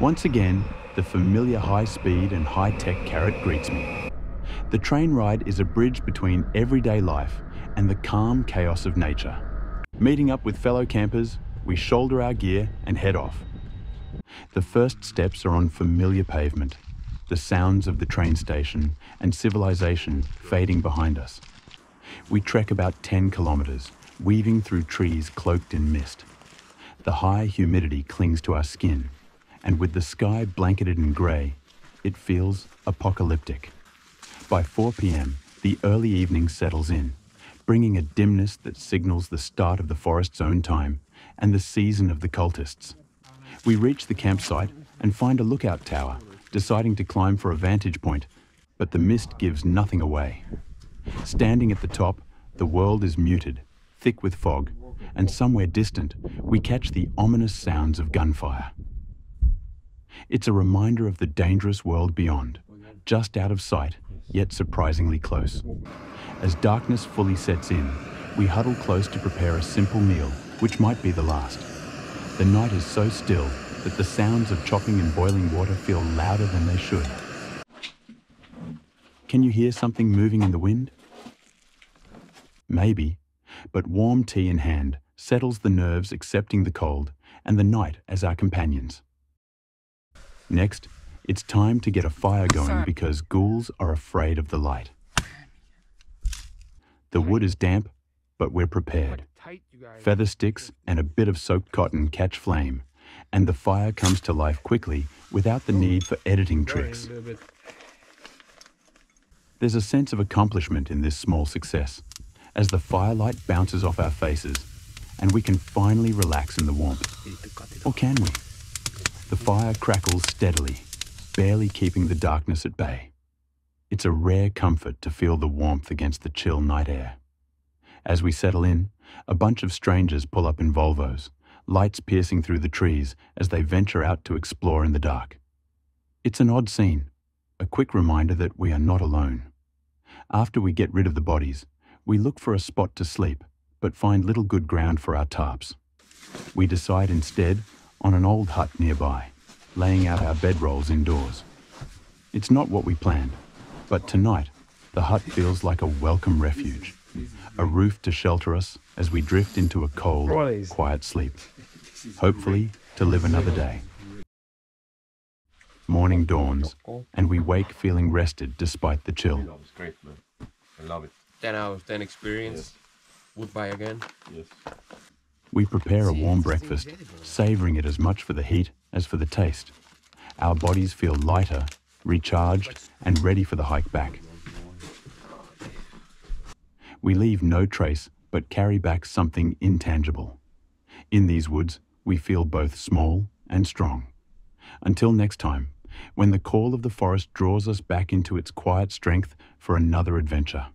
Once again, the familiar high speed and high tech carrot greets me. The train ride is a bridge between everyday life and the calm chaos of nature. Meeting up with fellow campers, we shoulder our gear and head off. The first steps are on familiar pavement, the sounds of the train station and civilization fading behind us. We trek about 10 kilometres, weaving through trees cloaked in mist. The high humidity clings to our skin, and with the sky blanketed in grey, it feels apocalyptic. By 4 p.m., the early evening settles in, bringing a dimness that signals the start of the forest's own time and the season of the cultists. We reach the campsite and find a lookout tower, deciding to climb for a vantage point, but the mist gives nothing away. Standing at the top, the world is muted, thick with fog, and somewhere distant, we catch the ominous sounds of gunfire. It's a reminder of the dangerous world beyond, just out of sight, yet surprisingly close. As darkness fully sets in, we huddle close to prepare a simple meal, which might be the last. The night is so still that the sounds of chopping and boiling water feel louder than they should. Can you hear something moving in the wind? Maybe, but warm tea in hand settles the nerves accepting the cold and the night as our companions. Next, it's time to get a fire going because ghouls are afraid of the light. The wood is damp, but we're prepared. Feather sticks and a bit of soaked cotton catch flame, and the fire comes to life quickly without the need for editing tricks. There's a sense of accomplishment in this small success as the firelight bounces off our faces and we can finally relax in the warmth. Or can we? The fire crackles steadily, barely keeping the darkness at bay. It's a rare comfort to feel the warmth against the chill night air. As we settle in, a bunch of strangers pull up in Volvos, lights piercing through the trees as they venture out to explore in the dark. It's an odd scene, a quick reminder that we are not alone. After we get rid of the bodies, we look for a spot to sleep, but find little good ground for our tarps. We decide instead on an old hut nearby, laying out our bedrolls indoors. It's not what we planned, but tonight the hut feels like a welcome refuge, a roof to shelter us as we drift into a cold, quiet sleep, hopefully to live another day. Morning dawns, and we wake feeling rested despite the chill. It's great, man. I love it. 10 out of 10 experience. Would buy again. Yes. We prepare a warm breakfast, savouring it as much for the heat as for the taste. Our bodies feel lighter, recharged, and ready for the hike back. We leave no trace but carry back something intangible. In these woods, we feel both small and strong. Until next time, when the call of the forest draws us back into its quiet strength for another adventure.